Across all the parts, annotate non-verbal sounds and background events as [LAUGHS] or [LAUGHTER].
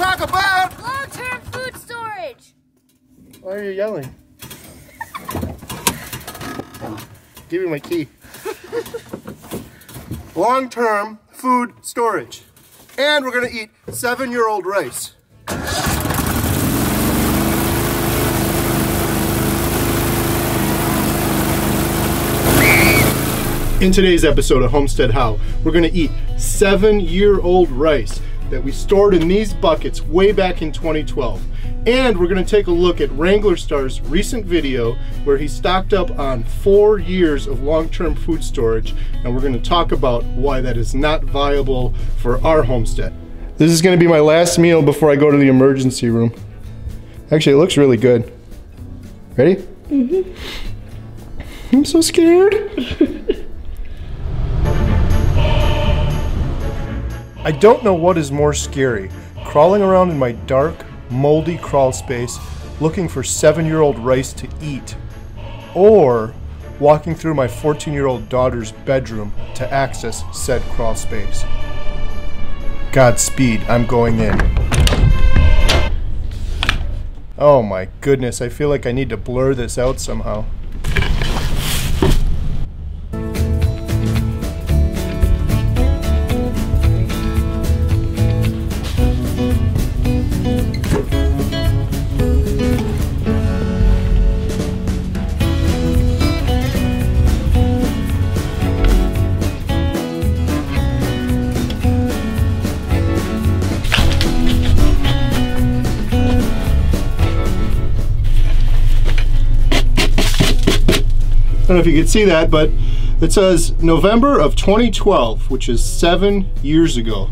talk about long-term food storage. Why are you yelling? Give me my key. [LAUGHS] Long-term food storage. And we're gonna eat seven-year-old rice. In today's episode of Homestead How, we're gonna eat seven-year-old rice that we stored in these buckets way back in 2012. And we're gonna take a look at Wranglerstar's recent video where he stocked up on four years of long-term food storage. And we're gonna talk about why that is not viable for our homestead. This is gonna be my last meal before I go to the emergency room. Actually, it looks really good. Ready? Mm-hmm. I'm so scared. [LAUGHS] I don't know what is more scary crawling around in my dark, moldy crawl space looking for seven year old rice to eat, or walking through my 14 year old daughter's bedroom to access said crawl space. Godspeed, I'm going in. Oh my goodness, I feel like I need to blur this out somehow. Don't know if you can see that, but it says November of 2012, which is seven years ago.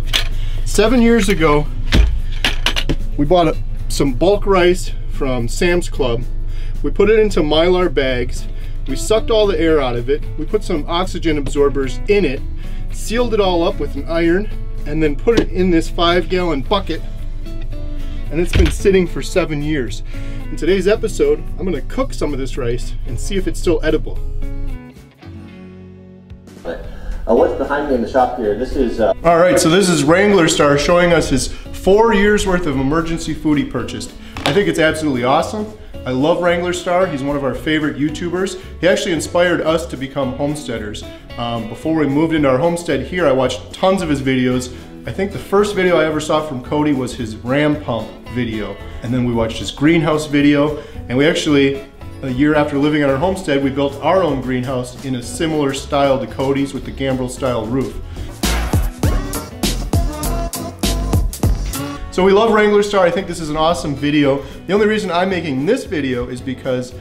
Seven years ago, we bought a, some bulk rice from Sam's Club. We put it into Mylar bags. We sucked all the air out of it. We put some oxygen absorbers in it, sealed it all up with an iron, and then put it in this five gallon bucket. And it's been sitting for seven years. In today's episode, I'm gonna cook some of this rice and see if it's still edible. Uh, what's behind me in the shop here? This is... Uh... All right, so this is Wranglerstar showing us his four years worth of emergency food he purchased. I think it's absolutely awesome. I love Wranglerstar. He's one of our favorite YouTubers. He actually inspired us to become homesteaders. Um, before we moved into our homestead here, I watched tons of his videos. I think the first video I ever saw from Cody was his ram pump video. And then we watched his greenhouse video. And we actually, a year after living on our homestead, we built our own greenhouse in a similar style to Cody's with the gambrel style roof. So we love Wranglerstar. I think this is an awesome video. The only reason I'm making this video is because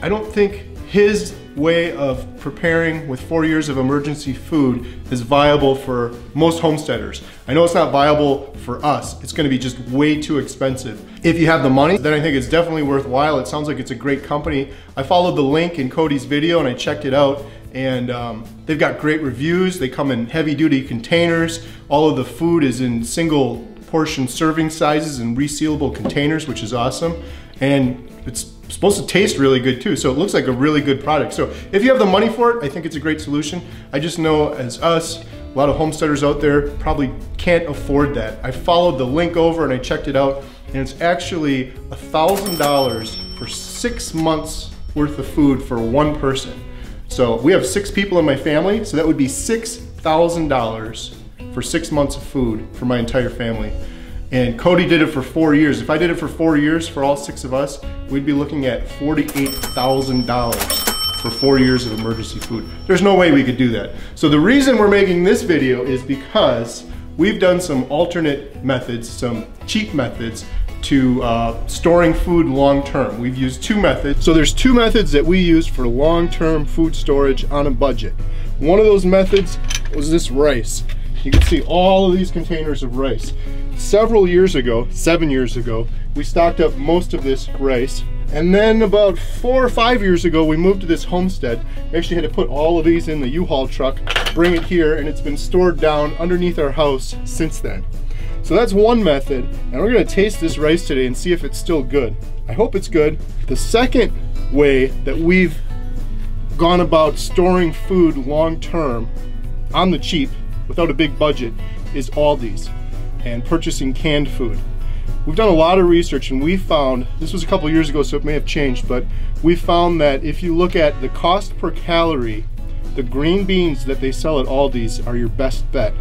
I don't think his way of preparing with four years of emergency food is viable for most homesteaders. I know it's not viable for us. It's gonna be just way too expensive. If you have the money, then I think it's definitely worthwhile. It sounds like it's a great company. I followed the link in Cody's video and I checked it out and um, they've got great reviews. They come in heavy duty containers. All of the food is in single portion serving sizes and resealable containers, which is awesome. And it's supposed to taste really good too. So it looks like a really good product. So if you have the money for it, I think it's a great solution. I just know as us, a lot of homesteaders out there probably can't afford that. I followed the link over and I checked it out and it's actually a $1,000 for six months worth of food for one person. So we have six people in my family, so that would be $6,000 for six months of food for my entire family. And Cody did it for four years. If I did it for four years for all six of us, we'd be looking at $48,000 for four years of emergency food. There's no way we could do that. So the reason we're making this video is because we've done some alternate methods, some cheap methods to uh, storing food long term. We've used two methods. So there's two methods that we use for long term food storage on a budget. One of those methods was this rice. You can see all of these containers of rice. Several years ago, seven years ago, we stocked up most of this rice. And then about four or five years ago, we moved to this homestead. We actually had to put all of these in the U-Haul truck, bring it here, and it's been stored down underneath our house since then. So that's one method, and we're gonna taste this rice today and see if it's still good. I hope it's good. The second way that we've gone about storing food long-term on the cheap without a big budget is Aldi's and purchasing canned food. we've done a lot of research and we found, this was a couple years ago so it may have changed, but we found that if you look at the cost per calorie, the green beans that they sell at Aldi's are your best bet.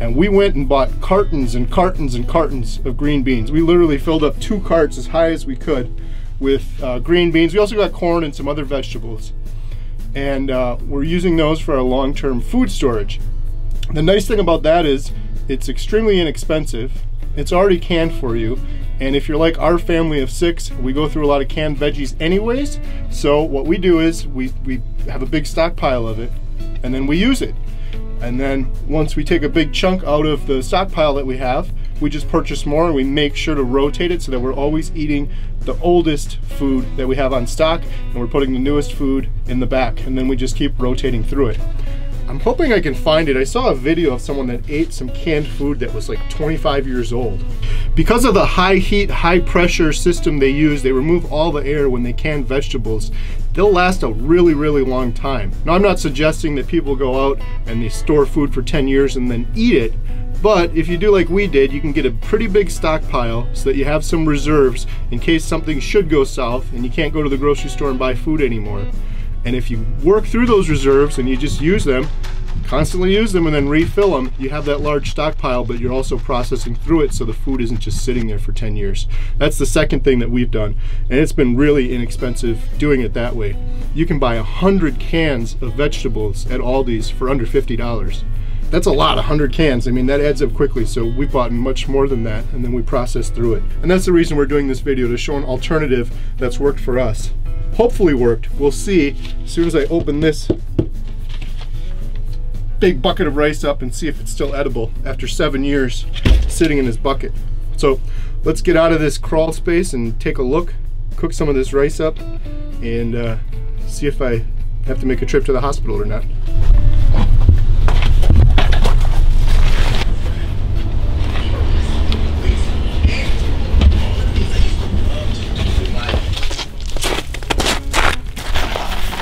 And we went and bought cartons and cartons and cartons of green beans. We literally filled up two carts as high as we could with uh, green beans. We also got corn and some other vegetables. And uh, we're using those for our long-term food storage. The nice thing about that is it's extremely inexpensive. It's already canned for you. And if you're like our family of six, we go through a lot of canned veggies anyways. So what we do is we, we have a big stockpile of it and then we use it. And then once we take a big chunk out of the stockpile that we have, we just purchase more and we make sure to rotate it so that we're always eating the oldest food that we have on stock and we're putting the newest food in the back and then we just keep rotating through it. I'm hoping I can find it. I saw a video of someone that ate some canned food that was like 25 years old. Because of the high heat, high pressure system they use, they remove all the air when they can vegetables. They'll last a really, really long time. Now I'm not suggesting that people go out and they store food for 10 years and then eat it, but if you do like we did, you can get a pretty big stockpile so that you have some reserves in case something should go south and you can't go to the grocery store and buy food anymore. And if you work through those reserves and you just use them, constantly use them and then refill them, you have that large stockpile, but you're also processing through it so the food isn't just sitting there for 10 years. That's the second thing that we've done. And it's been really inexpensive doing it that way. You can buy 100 cans of vegetables at Aldi's for under $50. That's a lot, 100 cans. I mean, that adds up quickly. So we bought much more than that and then we processed through it. And that's the reason we're doing this video, to show an alternative that's worked for us hopefully worked. We'll see as soon as I open this big bucket of rice up and see if it's still edible after seven years sitting in this bucket. So let's get out of this crawl space and take a look, cook some of this rice up, and uh, see if I have to make a trip to the hospital or not.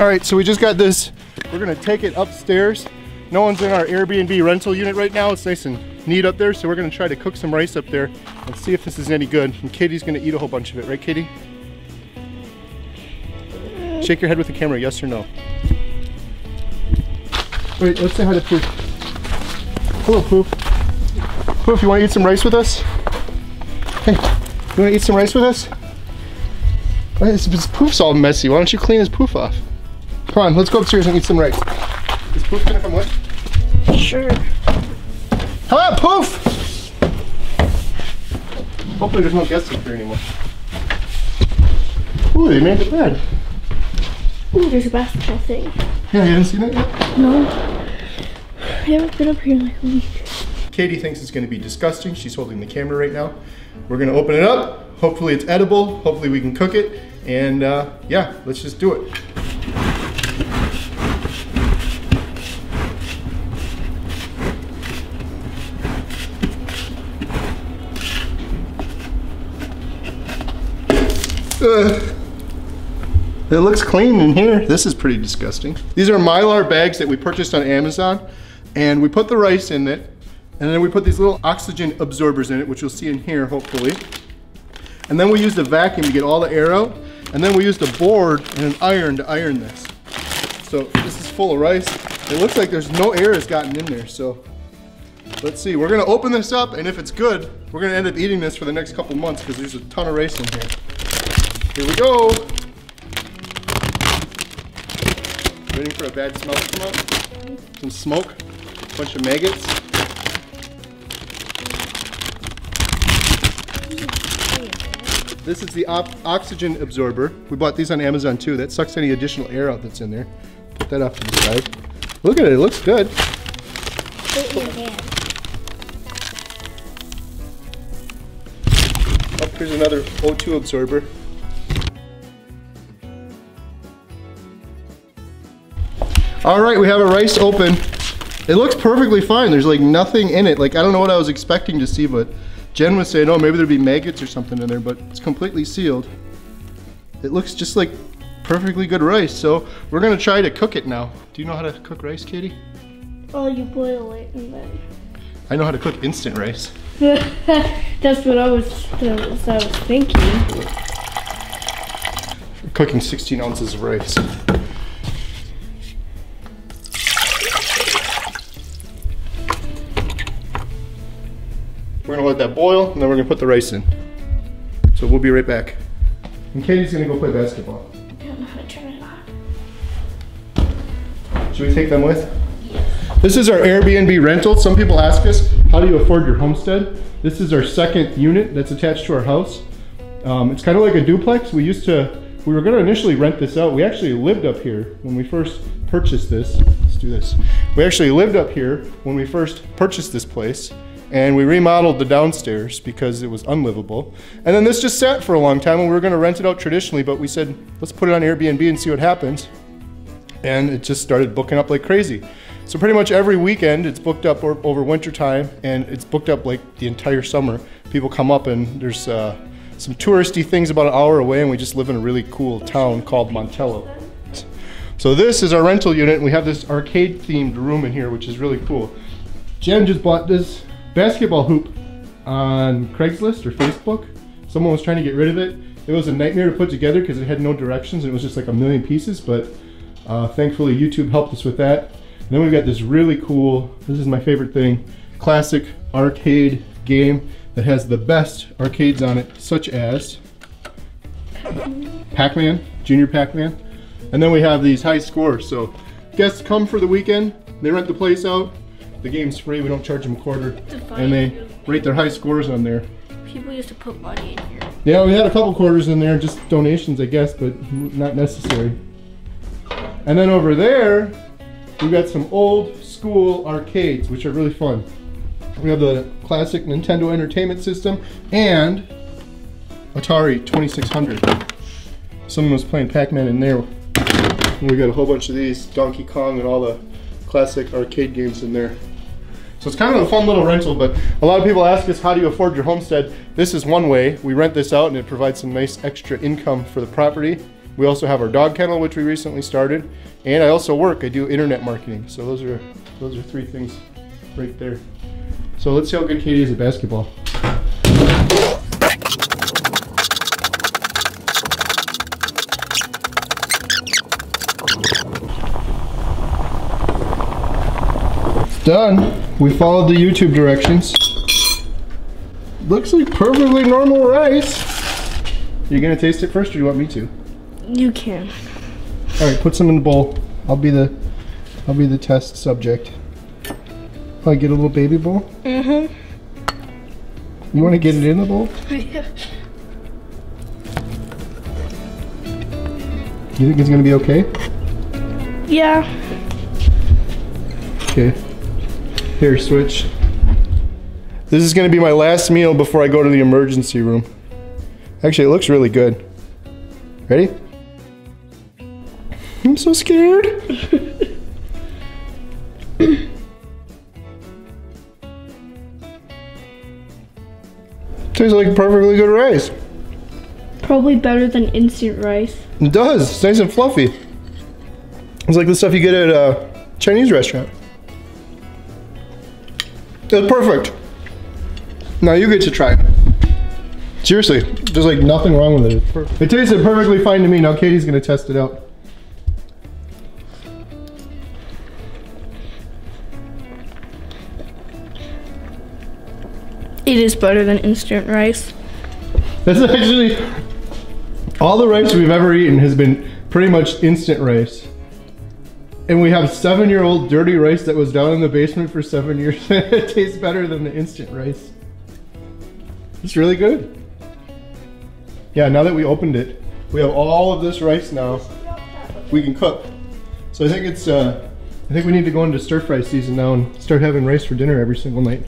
All right, so we just got this. We're gonna take it upstairs. No one's in our Airbnb rental unit right now. It's nice and neat up there, so we're gonna try to cook some rice up there and see if this is any good. And Katie's gonna eat a whole bunch of it, right Katie? Shake your head with the camera, yes or no? Wait, let's say hi to Poof. Hello, Poof. Poof, you wanna eat some rice with us? Hey, you wanna eat some rice with us? This, this poof's all messy. Why don't you clean his poof off? Come on, let's go upstairs and eat some rice. Is Poof gonna come with? Sure. Hello, Poof! Hopefully there's no guests up here anymore. Ooh, they made the bed. Ooh, there's a basketball thing. Yeah, you haven't seen it yet? No. I haven't been up here in like a week. Katie thinks it's gonna be disgusting. She's holding the camera right now. We're gonna open it up. Hopefully it's edible. Hopefully we can cook it. And uh, yeah, let's just do it. Ugh. It looks clean in here. This is pretty disgusting. These are Mylar bags that we purchased on Amazon and we put the rice in it and then we put these little oxygen absorbers in it, which you'll see in here, hopefully. And then we use the vacuum to get all the air out. And then we use a board and an iron to iron this. So this is full of rice. It looks like there's no air has gotten in there. So let's see, we're gonna open this up and if it's good, we're gonna end up eating this for the next couple months because there's a ton of rice in here. Here we go. Waiting for a bad smell to come out. Some smoke, a bunch of maggots. This is the oxygen absorber. We bought these on Amazon too. That sucks any additional air out that's in there. Put that off to the side. Look at it, it looks good. Oh, here's another O2 absorber. All right, we have a rice open. It looks perfectly fine. There's like nothing in it. Like, I don't know what I was expecting to see, but Jen was saying, oh, maybe there'd be maggots or something in there, but it's completely sealed. It looks just like perfectly good rice. So we're gonna try to cook it now. Do you know how to cook rice, Katie? Oh, you boil it and then. I know how to cook instant rice. [LAUGHS] That's what I was, what I was thinking. We're cooking 16 ounces of rice. Let that boil, and then we're gonna put the rice in. So we'll be right back. And Katie's gonna go play basketball. I don't know how to turn it on. Should we take them with? This is our Airbnb rental. Some people ask us, how do you afford your homestead? This is our second unit that's attached to our house. Um, it's kind of like a duplex. We used to, we were gonna initially rent this out. We actually lived up here when we first purchased this. Let's do this. We actually lived up here when we first purchased this place and we remodeled the downstairs because it was unlivable. And then this just sat for a long time and we were gonna rent it out traditionally, but we said, let's put it on Airbnb and see what happens and it just started booking up like crazy. So pretty much every weekend it's booked up over winter time and it's booked up like the entire summer. People come up and there's uh, some touristy things about an hour away and we just live in a really cool town called Montello. So this is our rental unit we have this arcade themed room in here which is really cool. Jen just bought this basketball hoop on Craigslist or Facebook. Someone was trying to get rid of it. It was a nightmare to put together because it had no directions and it was just like a million pieces but uh, thankfully, YouTube helped us with that. And then we've got this really cool, this is my favorite thing, classic arcade game that has the best arcades on it, such as Pac-Man, Junior Pac-Man. And then we have these high scores. So guests come for the weekend, they rent the place out, the game's free, we don't charge them a quarter, and they rate their high scores on there. People used to put money in here. Yeah, we had a couple quarters in there, just donations, I guess, but not necessary. And then over there, we've got some old school arcades, which are really fun. We have the classic Nintendo Entertainment System and Atari 2600. Someone was playing Pac-Man in there. And we got a whole bunch of these, Donkey Kong and all the classic arcade games in there. So it's kind of a fun little rental, but a lot of people ask us, how do you afford your homestead? This is one way. We rent this out and it provides some nice extra income for the property. We also have our dog kennel, which we recently started. And I also work, I do internet marketing. So those are, those are three things right there. So let's see how good Katie is at basketball. Done. We followed the YouTube directions. Looks like perfectly normal rice. You gonna taste it first or do you want me to? You can. All right, put some in the bowl. I'll be the, I'll be the test subject. I get a little baby bowl. Mm-hmm. You want to get it in the bowl? yeah. [LAUGHS] You think it's gonna be okay? yeah. Okay. Here, switch. This is gonna be my last meal before I go to the emergency room. Actually, it looks really good. Ready? I'm so scared. [LAUGHS] Tastes like perfectly good rice. Probably better than instant rice. It does. It's nice and fluffy. It's like the stuff you get at a Chinese restaurant. It's perfect. Now you get to try. it. Seriously, there's like nothing wrong with it. It's. It tasted perfectly fine to me. Now Katie's gonna test it out. It is better than instant rice. That's actually all the rice we've ever eaten has been pretty much instant rice. And we have seven-year-old dirty rice that was down in the basement for seven years. [LAUGHS] it tastes better than the instant rice. It's really good. Yeah, now that we opened it, we have all of this rice now. We can cook. So I think it's, uh, I think we need to go into stir fry season now and start having rice for dinner every single night.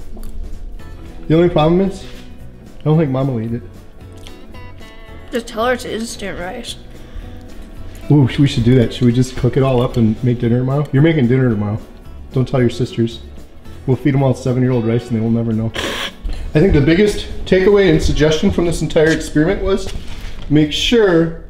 The only problem is, I don't think mom will eat it. Just tell her it's instant rice. Ooh, we should do that. Should we just cook it all up and make dinner tomorrow? You're making dinner tomorrow. Don't tell your sisters. We'll feed them all seven-year-old rice and they will never know. I think the biggest takeaway and suggestion from this entire experiment was make sure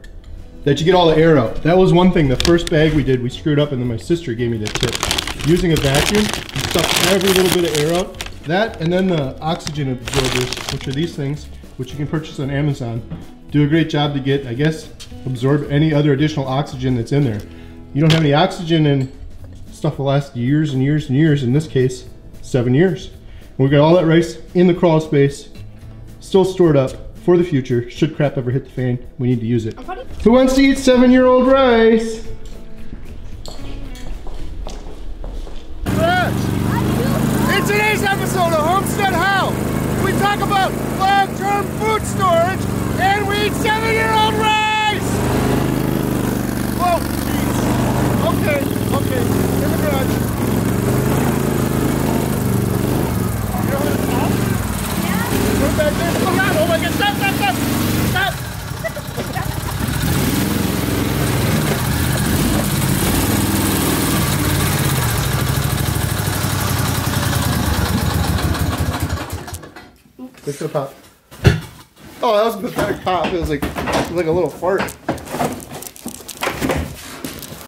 that you get all the air out. That was one thing. The first bag we did, we screwed up and then my sister gave me the tip. Using a vacuum, you suck every little bit of air out That and then the oxygen absorbers, which are these things, which you can purchase on Amazon, do a great job to get, I guess, absorb any other additional oxygen that's in there. You don't have any oxygen and stuff will last years and years and years, in this case, seven years. We've got all that rice in the crawl space, still stored up for the future. Should crap ever hit the fan, we need to use it. Who wants to eat seven-year-old rice? In today's episode of Homestead How, we talk about long-term food storage seven-year-old rice! Oh, jeez. Okay, okay, in the garage. You know how to stop? Yeah. Put it back there. Oh God, oh my God, stop, stop, stop! Stop! It's gonna pop. Oh, that was a pathetic pop. It was like, like a little fart.